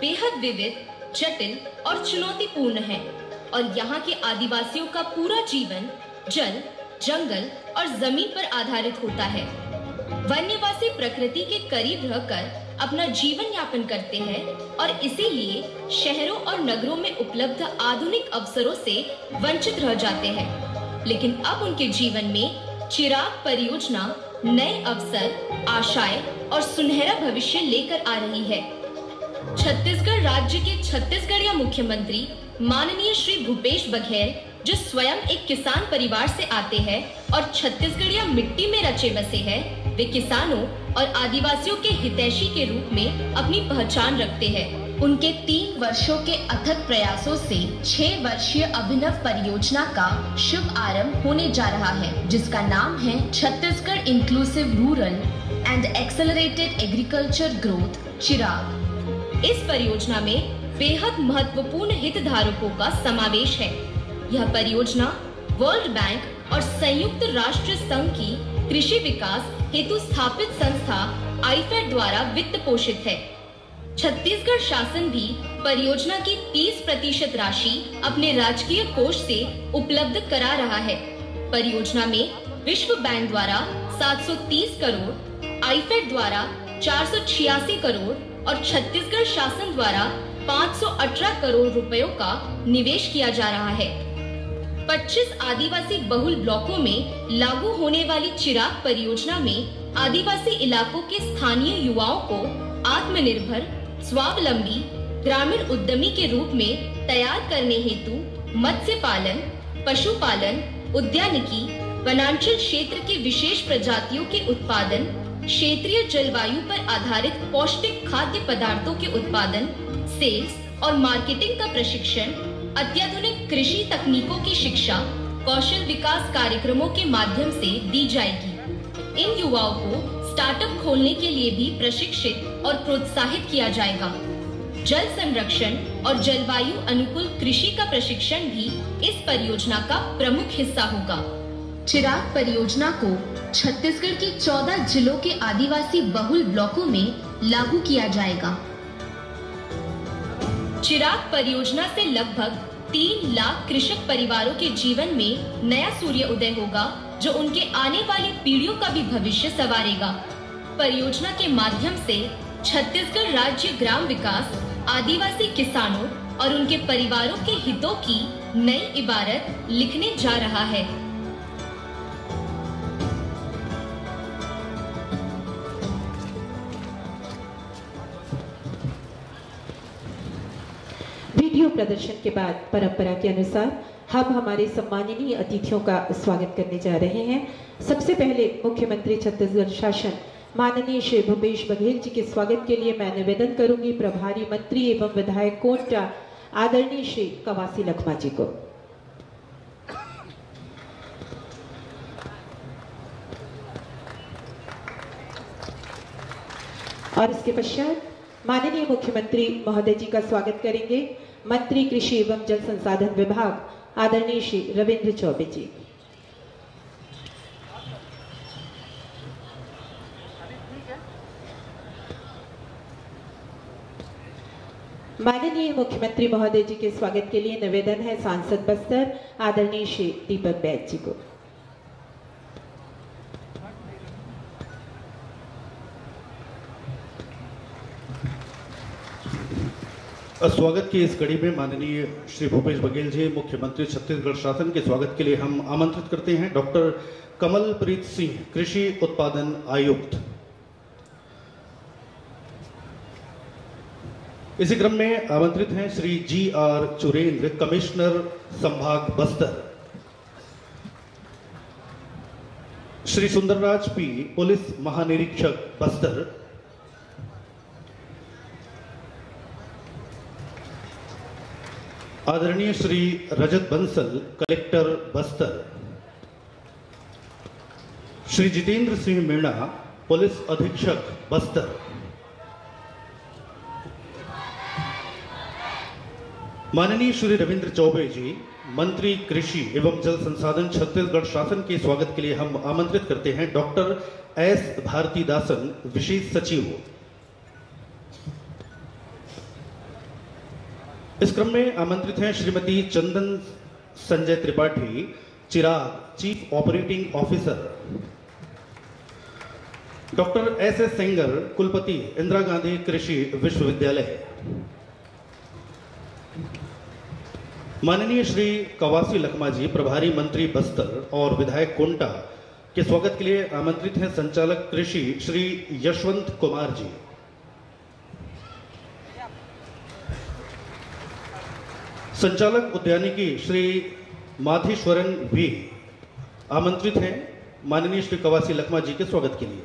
बेहद विविध, जटिल और चुनौतीपूर्ण है। और यहाँ के आदिवासियों का पूरा जीवन जल, जंगल और ज़मीन पर आधारित होता है। वन्यवासी प्रकृति के करीब रहकर अपना जीवन यापन करते हैं और इसीलिए शहरों और नगरों में उपलब्ध आधुनिक अवसरों से वंचित रह जाते हैं। लेकिन अब उनके जीवन में चिराग परियोजना नए अवसर, आशाएँ और सुनहरा भविष्य लेकर आ रही है। छत्तीसगढ़ राज्य के छत्तीसगढ़िया मुख्यमंत्री, माननीय श्री भूपेश बघेल, जो स्वयं एक किसान परिवार से आते हैं और छत्तीसगढ़िया मिट्टी में रचे बसे हैं, वे किसानों और आदिवासियों के हितैषी के रूप में अपनी पहचान रखते हैं। उनके तीन वर्षों के अथक प्रयासों से छह वर्षीय अभिनव परियोजना का शुभ आरंभ होने जा रहा है, जिसका नाम है Chhattisgarh inclusive rural and accelerated agriculture growth Chirag. इस परियोजना में बेहद महत्वपूर्ण हितधारकों का समावेश है। यह परियोजना वर्ल्ड बैंक और संयुक्त राष्ट्र संघ की कृषि विकास हेतु स्थापित संस्था आईफेड द्वारा वित्त पोषित है। छत्तीसगढ़ शासन भी परियोजना की 30 प्रतिशत राशि अपने राजकीय कोष से उपलब्ध करा रहा है। परियोजना में विश्व बैंक द्वारा 730 करोड़, आईफेड द्वारा चार सौ छियासी करोड़ और छत्तीसगढ़ शासन द्वारा 518 करोड़ रुपयों का निवेश किया जा रहा है। 25 आदिवासी बहुल ब्लॉकों में लागू होने वाली चिराग परियोजना में आदिवासी इलाकों के स्थानीय युवाओं को आत्मनिर्भर, स्वावलंबी, ग्रामीण उद्यमी के रूप में तैयार करने हेतु मत्स्य पालन, पशुपालन, उद्यानिकी, वनांचल क्षेत्र के विशेष प्रजातियों के उत्पादन क्षेत्रीय जलवायु पर आधारित पौष्टिक खाद्य पदार्थों के उत्पादन सेल्स और मार्केटिंग का प्रशिक्षण, अत्याधुनिक कृषि तकनीकों की शिक्षा, कौशल विकास कार्यक्रमों के माध्यम से दी जाएगी। इन युवाओं को स्टार्टअप खोलने के लिए भी प्रशिक्षित और प्रोत्साहित किया जाएगा। जल संरक्षण और जलवायु अनुकूल कृषि का प्रशिक्षण भी इस परियोजना का प्रमुख हिस्सा होगा। चिराग परियोजना को छत्तीसगढ़ के 14 जिलों के आदिवासी बहुल ब्लॉकों में लागू किया जाएगा। चिराग परियोजना से लगभग तीन लाख कृषक परिवारों के जीवन में नया सूर्य उदय होगा, जो उनके आने वाली पीढ़ियों का भी भविष्य सवारेगा। परियोजना के माध्यम से छत्तीसगढ़ राज्य ग्राम विकास, आदिवासी किसानों और उनके परिवारों के हितों की नई इबारत लिखने जा रहा है। प्रदर्शन के बाद परंपरा के अनुसार हम हमारे सम्माननीय अतिथियों का स्वागत करने जा रहे हैं। सबसे पहले मुख्यमंत्री छत्तीसगढ़ शासन, माननीय श्री भूपेश बघेल जी के स्वागत के लिए मैं निवेदन करूँगी प्रभारी मंत्री एवं विधायक कोटा, आदरणीय श्री कवासी लखमा जी को। और इसके पश्चात माननीय मुख्यमंत्री महोदय जी का स्वागत करेंगे। मंत्री कृषि एवं जल संसाधन विभाग, आदरणीय श्री रविंद्र चौबे जी। माननीय मुख्यमंत्री महोदय जी के स्वागत के लिए निवेदन है सांसद बस्तर, आदरणीय श्री दीपक बैद जी को। स्वागत की इस कड़ी में माननीय श्री भूपेश बघेल जी, मुख्यमंत्री छत्तीसगढ़ शासन के स्वागत के लिए हम आमंत्रित करते हैं। डॉक्टर कमलप्रीत सिंह, कृषि उत्पादन आयुक्त। इसी क्रम में आमंत्रित हैं Shri G R Churendra, commissioner संभाग बस्तर। श्री सुंदरराज पी, पुलिस महानिरीक्षक बस्तर। आदरणीय श्री रजत बंसल, कलेक्टर बस्तर, श्री जितेंद्र सिंह मीणा, पुलिस अधीक्षक बस्तर। माननीय श्री रविंद्र चौबे जी, मंत्री कृषि एवं जल संसाधन छत्तीसगढ़ शासन के स्वागत के लिए हम आमंत्रित करते हैं डॉक्टर एस भारतीदासन, विशेष सचिव। इस क्रम में आमंत्रित हैं Shrimati Chandan Sanjay Tripathi, Chirag chief operating officer doctor S S Sengar कुलपति, इंदिरा गांधी कृषि विश्वविद्यालय। माननीय श्री कवासी लखमा जी, प्रभारी मंत्री बस्तर और विधायक कोंटा के स्वागत के लिए आमंत्रित हैं संचालक कृषि श्री यशवंत कुमार जी। संचालक उद्यानिकी श्री माधेश्वरन वी आमंत्रित हैं। माननीय श्री कवासी लखमा जी के स्वागत के लिए।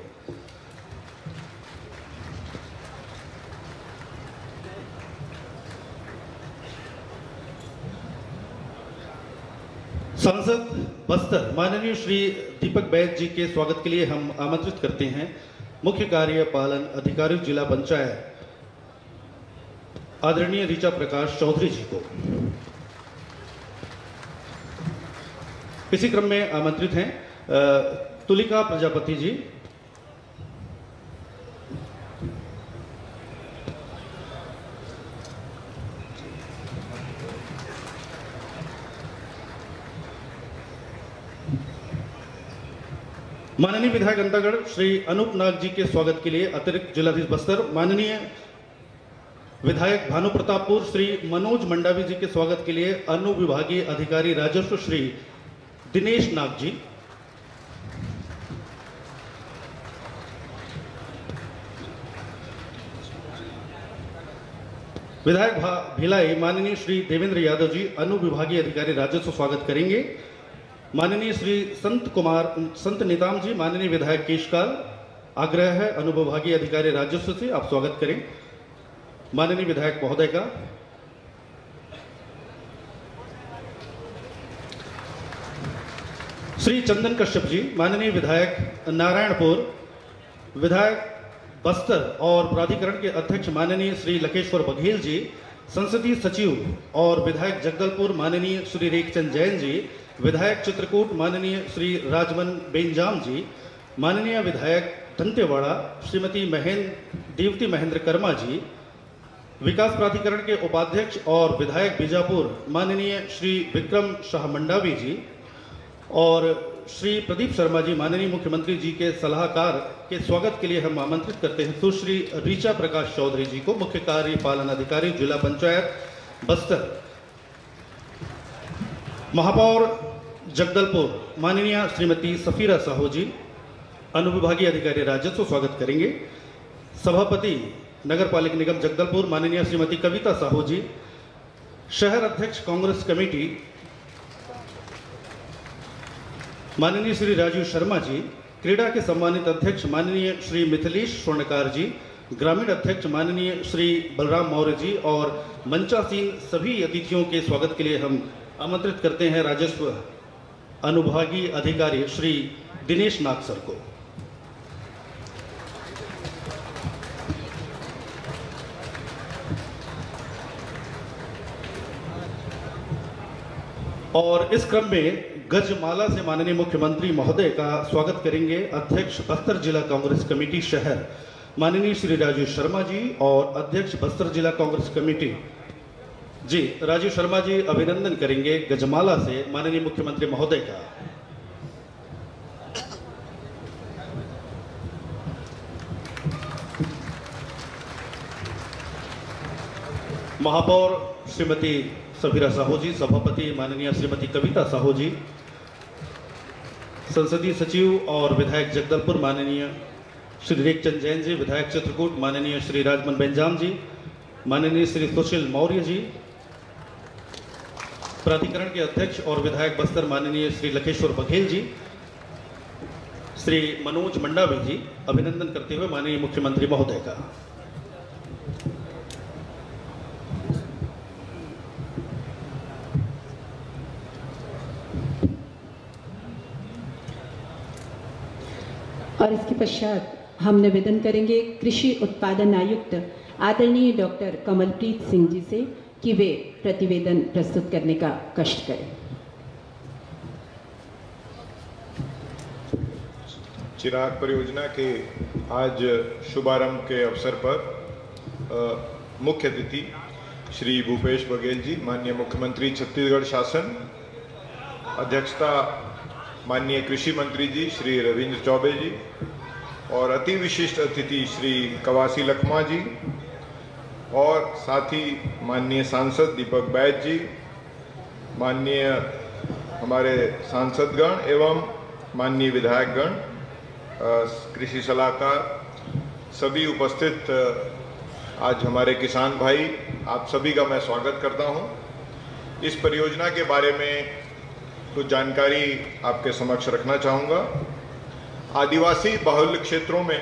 सांसद बस्तर, माननीय श्री दीपक बैद जी के स्वागत के लिए हम आमंत्रित करते हैं। मुख्य कार्यपालन अधिकारी, जिला पंचायत, आदरणीय ऋचा प्रकाश चौधरी जी को। इसी क्रम में आमंत्रित हैं तुलिका प्रजापति जी। माननीय विधायक अंतागढ़ श्री अनूप नाग जी के स्वागत के लिए अतिरिक्त जिलाधीश बस्तर, माननीय विधायक भानु प्रतापपुर, श्री मनोज मंडावी जी के स्वागत के लिए अनुविभागीय अधिकारी राजस्व श्री दिनेश नाग जी। विधायक भिलाई माननीय श्री देवेंद्र यादव जी, अनुविभागीय अधिकारी राजस्व स्वागत करेंगे। माननीय श्री संत कुमार संत निताम जी, माननीय विधायक केशकाल आग्रह है अनुविभागीय अधिकारी राजस्व से आप स्वागत करें। माननीय विधायक महोदय का श्री चंदन कश्यप जी, माननीय विधायक नारायणपुर, विधायक बस्तर और प्राधिकरण के अध्यक्ष माननीय श्री लकेश्वर बघेल जी, संसदीय सचिव और विधायक जगदलपुर माननीय श्री रेखचंद जैन जी, विधायक चित्रकूट माननीय श्री राजमन बेंजाम जी, माननीय विधायक दंतेवाड़ा श्रीमती महेंद्र देवती महेंद्र कर्मा जी, विकास प्राधिकरण के उपाध्यक्ष और विधायक बीजापुर माननीय श्री विक्रम शाह मंडावी जी और श्री प्रदीप शर्मा जी, माननीय मुख्यमंत्री जी के सलाहकार के स्वागत के लिए हम आमंत्रित करते हैं। सुश्री ऋचा प्रकाश चौधरी जी को, मुख्य कार्यपालन अधिकारी, जिला पंचायत, बस्तर। महापौर जगदलपुर। माननीय श्रीमती सफीरा साहू जी, अनुविभागीय अधिकारी राजस्व स्वागत करेंगे। सभापति नगर पालिक निगम जगदलपुर। माननीय श्रीमती कविता साहू जी, शहर अध्यक्ष कांग्रेस कमेटी माननीय श्री राजीव शर्मा जी, क्रीड़ा के सम्मानित अध्यक्ष माननीय श्री मिथिलेश स्वर्णकार जी, ग्रामीण अध्यक्ष माननीय श्री बलराम मौर्य जी और मंचासीन सभी अतिथियों के स्वागत के लिए हम आमंत्रित करते हैं राजस्व अनुभागीय अधिकारी श्री दिनेश नाग सर को। और इस क्रम में गजमाला से माननीय मुख्यमंत्री महोदय का स्वागत करेंगे अध्यक्ष बस्तर जिला कांग्रेस कमेटी शहर। माननीय श्री राजू शर्मा जी और अध्यक्ष बस्तर जिला कांग्रेस कमेटी। जी राजू शर्मा जी, अभिनंदन करेंगे गजमाला से माननीय मुख्यमंत्री महोदय का। महापौर श्रीमती सभीरा साहू जी सभापति माननीय श्रीमती कविता साहू जी संसदीय सचिव और विधायक जगदलपुर माननीय श्री रेखचंद जैन जी, विधायक चित्रकूट माननीय श्री राजमन बेंजाम जी, माननीय श्री सुशील मौर्य जी, प्राधिकरण के अध्यक्ष और विधायक बस्तर माननीय श्री लखेश्वर बघेल जी, श्री मनोज मंडावी जी, अभिनंदन करते हुए माननीय मुख्यमंत्री महोदय का। और इसके पश्चात हम निवेदन करेंगे कृषि उत्पादन आयुक्त आदरणीय डॉक्टर कमलप्रीत सिंह जी से कि वे प्रतिवेदन प्रस्तुत करने का कष्ट करें। चिराग परियोजना के आज शुभारंभ के अवसर पर मुख्य अतिथि श्री भूपेश बघेल जी, माननीय मुख्यमंत्री, छत्तीसगढ़ शासन, अध्यक्षता माननीय कृषि मंत्री जी, श्री रविंद्र चौबे जी और अति विशिष्ट अतिथि श्री कवासी लखमा जी और साथ ही माननीय सांसद दीपक बैद जी, माननीय हमारे सांसदगण एवं माननीय विधायकगण कृषि सलाहकार, सभी उपस्थित आज हमारे किसान भाई, आप सभी का मैं स्वागत करता हूँ। इस परियोजना के बारे में कुछ जानकारी आपके समक्ष रखना चाहूँगा। आदिवासी बाहुल्य क्षेत्रों में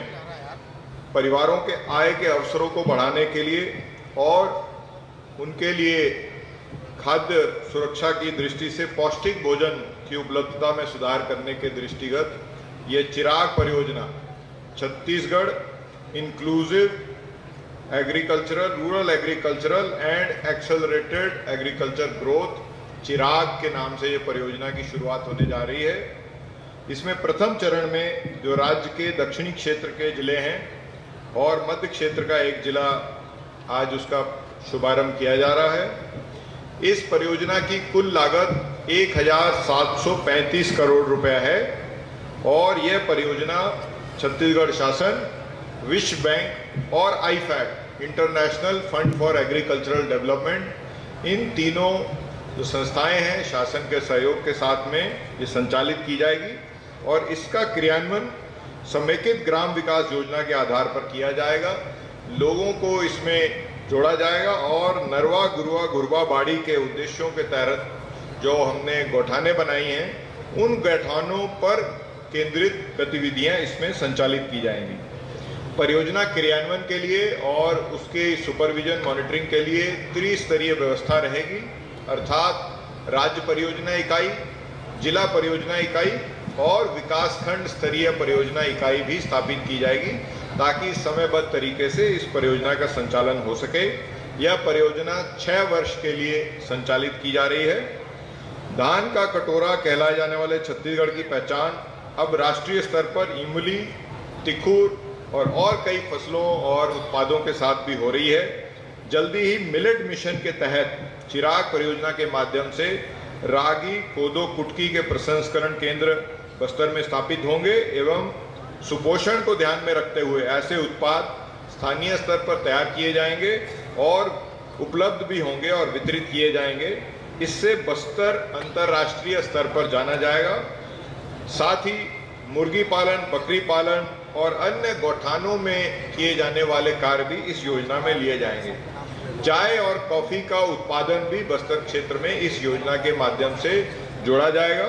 परिवारों के आय के अवसरों को बढ़ाने के लिए और उनके लिए खाद्य सुरक्षा की दृष्टि से पौष्टिक भोजन की उपलब्धता में सुधार करने के दृष्टिगत ये चिराग परियोजना Chhattisgarh inclusive agricultural rural agricultural and accelerated agriculture growth Chirag के नाम से ये परियोजना की शुरुआत होने जा रही है। इसमें प्रथम चरण में जो राज्य के दक्षिणी क्षेत्र के ज़िले हैं और मध्य क्षेत्र का एक जिला आज उसका शुभारंभ किया जा रहा है। इस परियोजना की कुल लागत 1735 करोड़ रुपए है और यह परियोजना छत्तीसगढ़ शासन, विश्व बैंक और IFAD international fund for agricultural development इन तीनों जो संस्थाएँ हैं, शासन के सहयोग के साथ में ये संचालित की जाएगी और इसका क्रियान्वयन समेकित ग्राम विकास योजना के आधार पर किया जाएगा। लोगों को इसमें जोड़ा जाएगा और नरवा गुरुआ घुरवा बाड़ी के उद्देश्यों के तहत जो हमने गौठाने बनाई हैं, उन गौठानों पर केंद्रित गतिविधियाँ इसमें संचालित की जाएँगी। परियोजना क्रियान्वयन के लिए और उसके सुपरविजन मॉनिटरिंग के लिए त्रिस्तरीय व्यवस्था रहेगी। अर्थात राज्य परियोजना इकाई, जिला परियोजना इकाई और विकासखंड स्तरीय परियोजना इकाई भी स्थापित की जाएगी ताकि समयबद्ध तरीके से इस परियोजना का संचालन हो सके। यह परियोजना छह वर्ष के लिए संचालित की जा रही है। धान का कटोरा कहलाए जाने वाले छत्तीसगढ़ की पहचान अब राष्ट्रीय स्तर पर इमली, तिखुर और और कई फ़सलों और उत्पादों के साथ भी हो रही है। जल्दी ही मिलेट मिशन के तहत चिराग परियोजना के माध्यम से रागी कोदो कुटकी के प्रसंस्करण केंद्र बस्तर में स्थापित होंगे एवं सुपोषण को ध्यान में रखते हुए ऐसे उत्पाद स्थानीय स्तर पर तैयार किए जाएँगे और उपलब्ध भी होंगे और वितरित किए जाएँगे। इससे बस्तर अंतर्राष्ट्रीय स्तर पर जाना जाएगा। साथ ही मुर्गी पालन, बकरी पालन और अन्य गौठानों में किए जाने वाले कार्य भी इस योजना में लिए जाएँगे। चाय और कॉफ़ी का उत्पादन भी बस्तर क्षेत्र में इस योजना के माध्यम से जोड़ा जाएगा।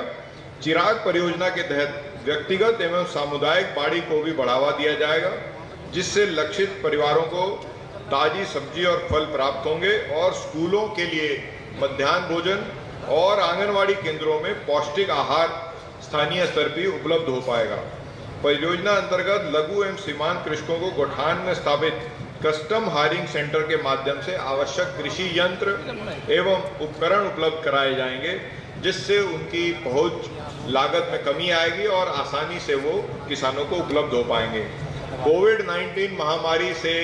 चिराग परियोजना के तहत व्यक्तिगत एवं सामुदायिक बाड़ी को भी बढ़ावा दिया जाएगा, जिससे लक्षित परिवारों को ताजी सब्ज़ी और फल प्राप्त होंगे और स्कूलों के लिए मध्यान्ह भोजन और आंगनवाड़ी केंद्रों में पौष्टिक आहार स्थानीय स्तर पर उपलब्ध हो पाएगा। परियोजना अंतर्गत लघु एवं सीमांत कृषकों को गोठान में स्थापित कस्टम हायरिंग सेंटर के माध्यम से आवश्यक कृषि यंत्र एवं उपकरण उपलब्ध कराए जाएँगे, जिससे उनकी पहुँच लागत में कमी आएगी और आसानी से वो किसानों को उपलब्ध हो पाएँगे। कोविड 19 महामारी से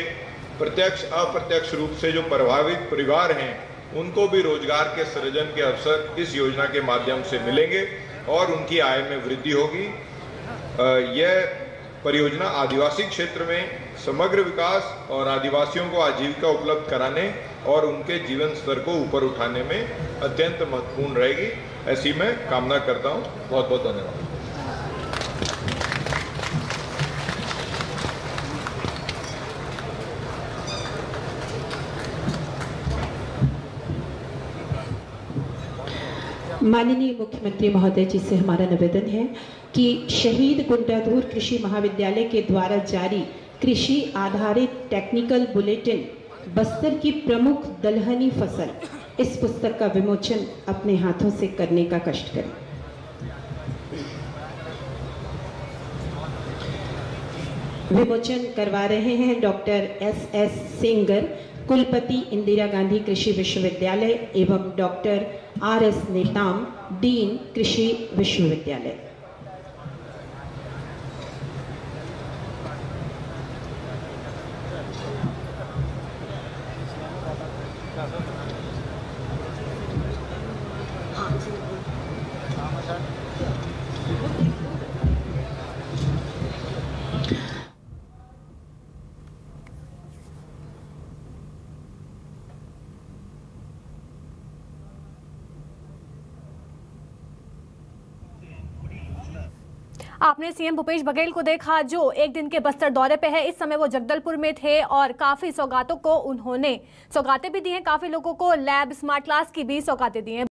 प्रत्यक्ष, अप्रत्यक्ष रूप से जो प्रभावित परिवार हैं, उनको भी रोज़गार के सृजन के अवसर इस योजना के माध्यम से मिलेंगे और उनकी आय में वृद्धि होगी। यह परियोजना आदिवासी क्षेत्र में समग्र विकास और आदिवासियों को आजीविका उपलब्ध कराने और उनके जीवन स्तर को ऊपर उठाने में अत्यंत महत्वपूर्ण रहेगी। ऐसी मैं कामना करता हूँ। बहुत बहुत धन्यवाद। माननीय मुख्यमंत्री महोदय जी से हमारा निवेदन है कि शहीद गुंडाधूर कृषि महाविद्यालय के द्वारा जारी कृषि आधारित टेक्निकल बुलेटिन बस्तर की प्रमुख दलहनी फ़सल। इस पुस्तक का विमोचन अपने हाथों से करने का कष्ट करें। विमोचन करवा रहे हैं डॉक्टर एस एस सिंगर, कुलपति इंदिरा गांधी कृषि विश्वविद्यालय एवं doctor R S Netam, dean कृषि विश्वविद्यालय। Thank you. आपने सीएम भूपेश बघेल को देखा, जो एक दिन के बस्तर दौरे पे है। इस समय वो जगदलपुर में थे और काफ़ी सौगातों को उन्होंने सौगातें भी दी हैं। काफ़ी लोगों को लैब, स्मार्ट क्लास की भी सौगातें दी हैं।